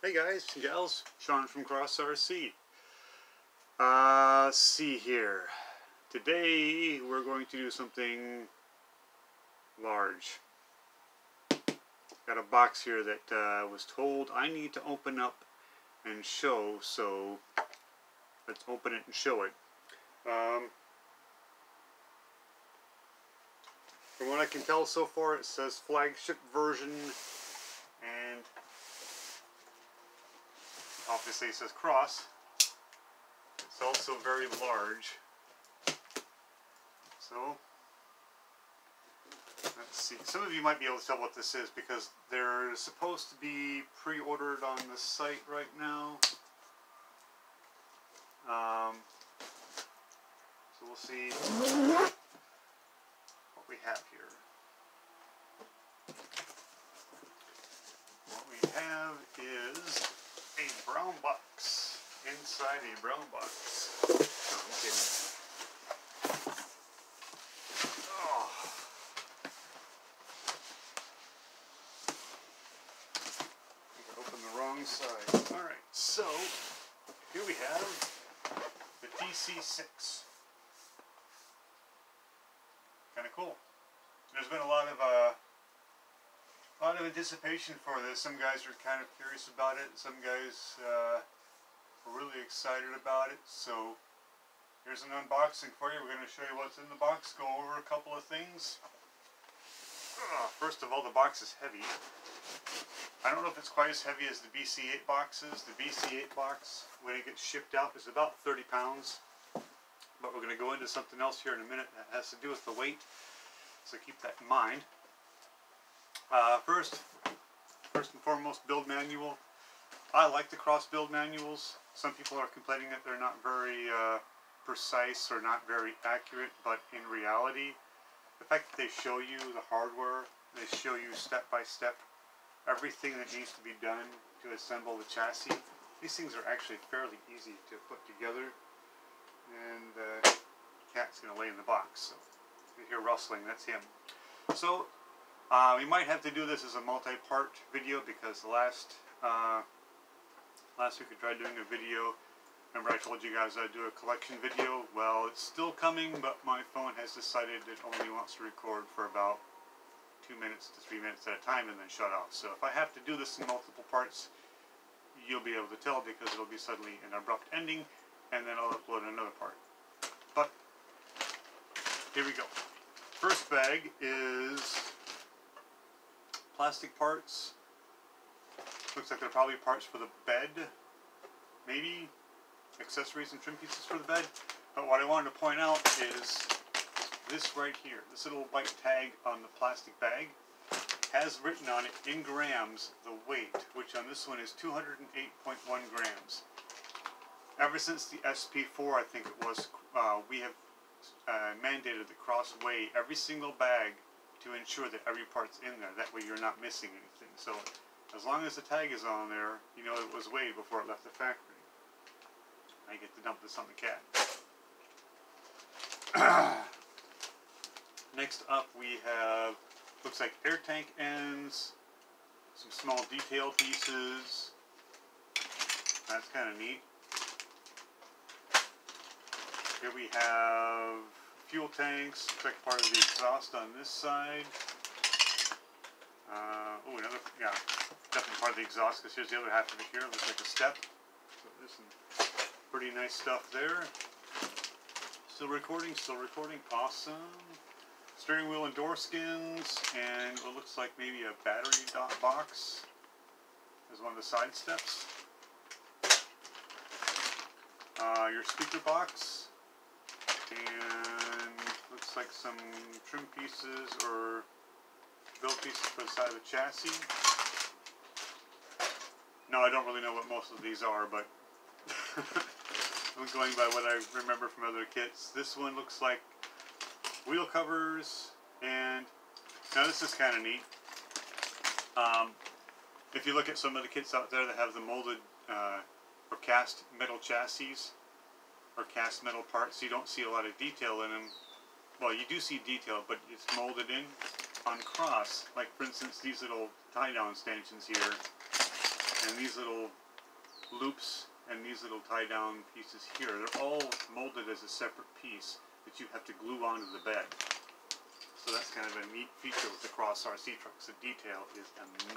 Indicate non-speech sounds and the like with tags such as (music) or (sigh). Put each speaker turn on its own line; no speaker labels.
Hey guys gals, Sean from Cross RC. Uh, see here. Today we're going to do something large. Got a box here that uh, was told I need to open up and show, so let's open it and show it. Um, from what I can tell so far, it says flagship version and obviously it says cross. It's also very large. So, let's see. Some of you might be able to tell what this is because they're supposed to be pre-ordered on the site right now. Um, so we'll see what we have here. What we have is brown box inside a brown box. Oh. Open the wrong side. Alright, so here we have the TC6. Kind of cool. There's been a lot of uh, of anticipation for this. Some guys are kind of curious about it. Some guys uh, are really excited about it. So here's an unboxing for you. We're going to show you what's in the box. Go over a couple of things. First of all, the box is heavy. I don't know if it's quite as heavy as the BC-8 boxes. The BC-8 box, when it gets shipped out, is about 30 pounds. But we're going to go into something else here in a minute that has to do with the weight. So keep that in mind. Uh, first, first and foremost, build manual. I like the cross build manuals. Some people are complaining that they're not very uh, precise or not very accurate, but in reality, the fact that they show you the hardware, they show you step by step everything that needs to be done to assemble the chassis. These things are actually fairly easy to put together, and uh, cat's gonna lay in the box. So you hear rustling, that's him. So uh, we might have to do this as a multi-part video because last uh, last week we tried doing a video. Remember I told you guys I'd do a collection video? Well, it's still coming, but my phone has decided it only wants to record for about two minutes to three minutes at a time and then shut off. So if I have to do this in multiple parts, you'll be able to tell because it'll be suddenly an abrupt ending, and then I'll upload another part. But here we go. First bag is plastic parts. Looks like they're probably parts for the bed. Maybe accessories and trim pieces for the bed. But what I wanted to point out is this right here. This little white tag on the plastic bag has written on it in grams the weight, which on this one is 208.1 grams. Ever since the SP4, I think it was, uh, we have uh, mandated the cross weigh every single bag to ensure that every part's in there. That way you're not missing anything. So as long as the tag is on there, you know it was weighed before it left the factory. I get to dump this on the cat. (coughs) Next up we have, looks like air tank ends, some small detail pieces. That's kind of neat. Here we have fuel tanks, check part of the exhaust on this side. Uh, oh, another, yeah, definitely part of the exhaust because here's the other half of it here. Looks like a step. So there's some pretty nice stuff there. Still recording, still recording. Awesome. Steering wheel and door skins, and what looks like maybe a battery dot box is one of the side steps. Uh, your speaker box, and looks like some trim pieces or build pieces for the side of the chassis. No, I don't really know what most of these are, but (laughs) I'm going by what I remember from other kits. This one looks like wheel covers, and now this is kind of neat. Um, if you look at some of the kits out there that have the molded uh, or cast metal chassis, or cast metal parts, you don't see a lot of detail in them. Well, you do see detail, but it's molded in on cross. Like, for instance, these little tie-down stanchions here, and these little loops and these little tie down pieces here, they're all molded as a separate piece that you have to glue onto the bed. So that's kind of a neat feature with the Cross RC trucks. The detail is immense.